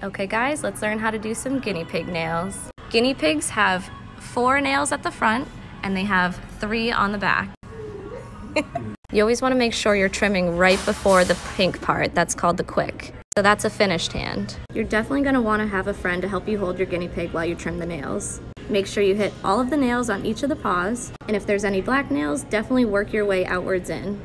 Okay guys, let's learn how to do some guinea pig nails. Guinea pigs have four nails at the front and they have three on the back. you always want to make sure you're trimming right before the pink part. That's called the quick. So that's a finished hand. You're definitely going to want to have a friend to help you hold your guinea pig while you trim the nails. Make sure you hit all of the nails on each of the paws, and if there's any black nails, definitely work your way outwards in.